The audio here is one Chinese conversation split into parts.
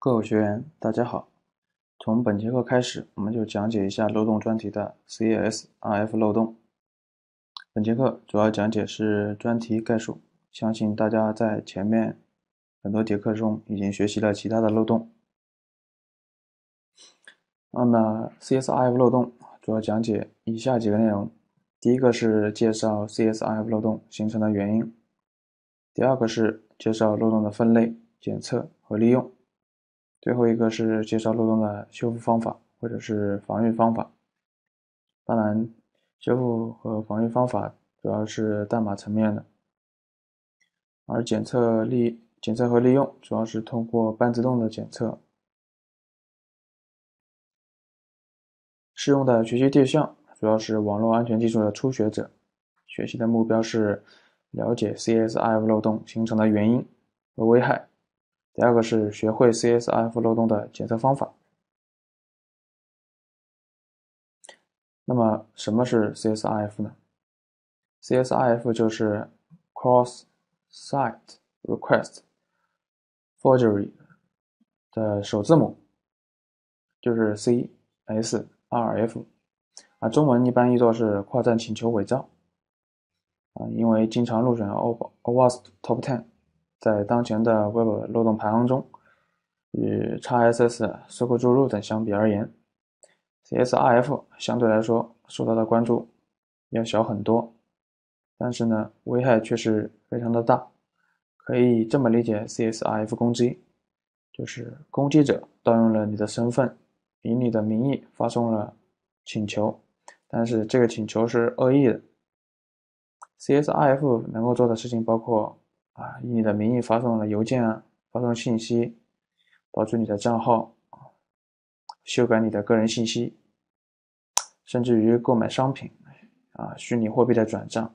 各位学员，大家好。从本节课开始，我们就讲解一下漏洞专题的 CSRF 漏洞。本节课主要讲解是专题概述，相信大家在前面很多节课中已经学习了其他的漏洞。那么 CSRF 漏洞主要讲解以下几个内容：第一个是介绍 CSRF 漏洞形成的原因；第二个是介绍漏洞的分类、检测和利用。最后一个是介绍漏洞的修复方法或者是防御方法。当然，修复和防御方法主要是代码层面的，而检测利检测和利用主要是通过半自动的检测。适用的学习对象主要是网络安全技术的初学者，学习的目标是了解 CSRF 漏洞形成的原因和危害。第二个是学会 CSRF 漏洞的检测方法。那么什么是 CSRF 呢？CSRF 就是 Cross Site Request Forgery 的首字母，就是 CSRF，啊，中文一般译作是跨站请求伪造，啊，因为经常入选 OWASP Top Ten。在当前的 Web 漏洞排行中，与 XSS、SQL 注入等相比而言，CSRF 相对来说受到的关注要小很多，但是呢，危害却是非常的大。可以这么理解，CSRF 攻击就是攻击者盗用了你的身份，以你的名义发送了请求，但是这个请求是恶意的。CSRF 能够做的事情包括。啊，以你的名义发送了邮件啊，发送信息，导致你的账号修改你的个人信息，甚至于购买商品啊，虚拟货币的转账。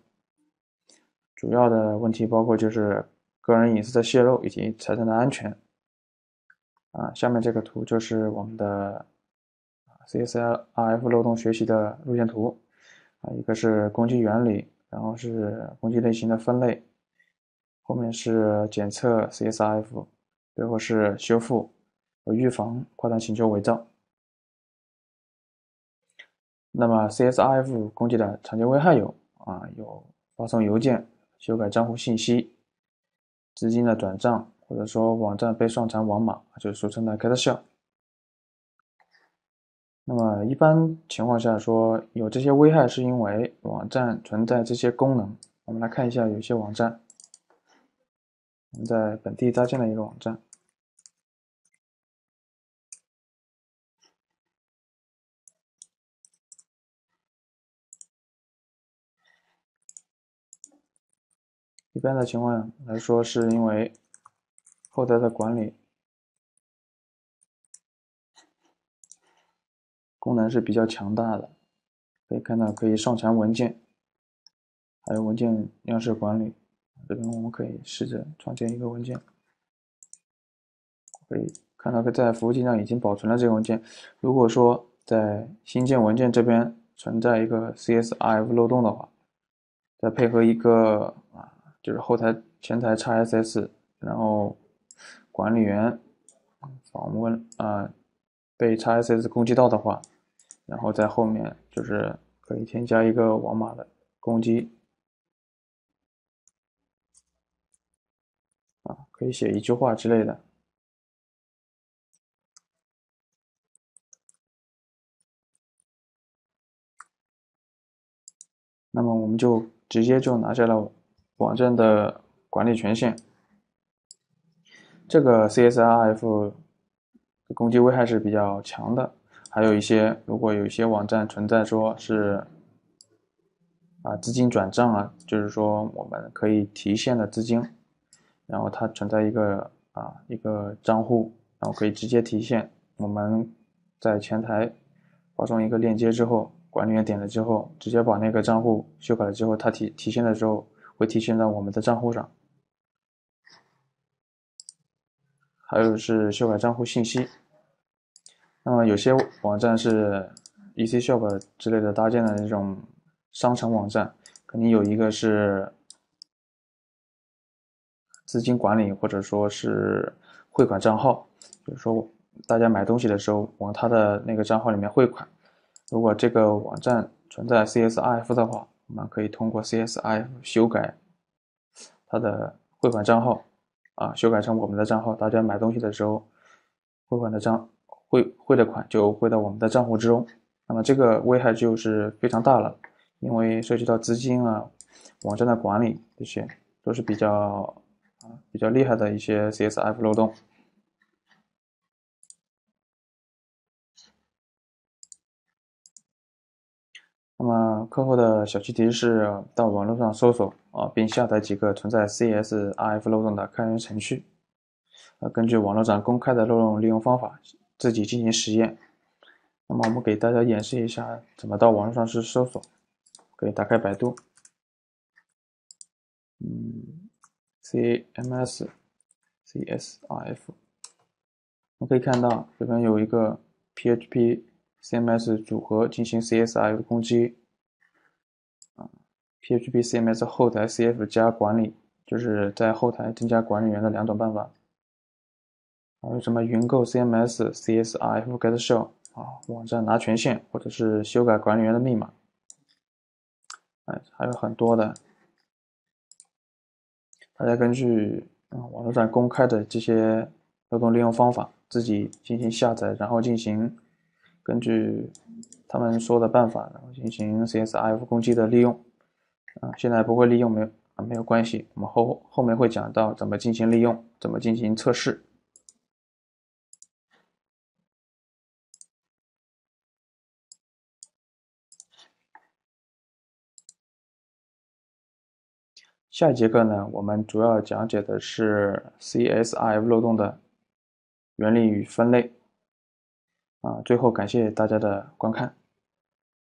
主要的问题包括就是个人隐私的泄露以及财产的安全。啊，下面这个图就是我们的 CSRF 漏洞学习的路线图。啊，一个是攻击原理，然后是攻击类型的分类。后面是检测 CSRF，最后是修复和预防跨端请求伪造。那么 CSRF 攻击的常见危害有啊，有发送邮件、修改账户信息、资金的转账，或者说网站被上传网码，就是俗称的 cat shell。那么一般情况下说，有这些危害是因为网站存在这些功能。我们来看一下，有些网站。我们在本地搭建了一个网站，一般的情况来说，是因为后台的管理功能是比较强大的，可以看到可以上传文件，还有文件样式管理。这边我们可以试着创建一个文件，可以看到在服务器上已经保存了这个文件。如果说在新建文件这边存在一个 CSRF 漏洞的话，再配合一个啊，就是后台前台 XSS，然后管理员访问啊被 XSS 攻击到的话，然后在后面就是可以添加一个网码的攻击。可以写一句话之类的。那么我们就直接就拿下了网站的管理权限。这个 CSRF 的攻击危害是比较强的，还有一些如果有一些网站存在说是啊资金转账啊，就是说我们可以提现的资金。然后它存在一个啊一个账户，然后可以直接提现。我们在前台发送一个链接之后，管理员点了之后，直接把那个账户修改了之后，它提提现的时候会提现到我们的账户上。还有是修改账户信息。那么有些网站是 EC Shop 之类的搭建的那种商城网站，肯定有一个是。资金管理或者说是汇款账号，就是说大家买东西的时候往他的那个账号里面汇款。如果这个网站存在 CSIF 的话，我们可以通过 CSIF 修改它的汇款账号，啊，修改成我们的账号。大家买东西的时候汇款的账汇汇的款就汇到我们的账户之中。那么这个危害就是非常大了，因为涉及到资金啊、网站的管理这些，都是比较比较厉害的一些 CSF 漏洞。那么课后的小习题是到网络上搜索啊，并下载几个存在 CSIF 漏洞的开源程序，啊，根据网络上公开的漏洞利用方法自己进行实验。那么我们给大家演示一下怎么到网络上去搜索。可以打开百度，嗯，CMS CSIF，我们可以看到这边有一个 PHP CMS 组合进行 CSIF 攻击，啊，PHP CMS 后台 CF 加管理，就是在后台增加管理员的两种办法。还有什么云购 CMS CSIF get shell。啊，网站拿权限，或者是修改管理员的密码，哎，还有很多的，大家根据啊网络上公开的这些漏洞利用方法，自己进行下载，然后进行根据他们说的办法，然后进行 CSIF 攻击的利用。啊，现在不会利用没有啊没有关系，我们后后面会讲到怎么进行利用，怎么进行测试。下一节课呢，我们主要讲解的是 CSRF 漏洞的原理与分类。啊，最后感谢大家的观看。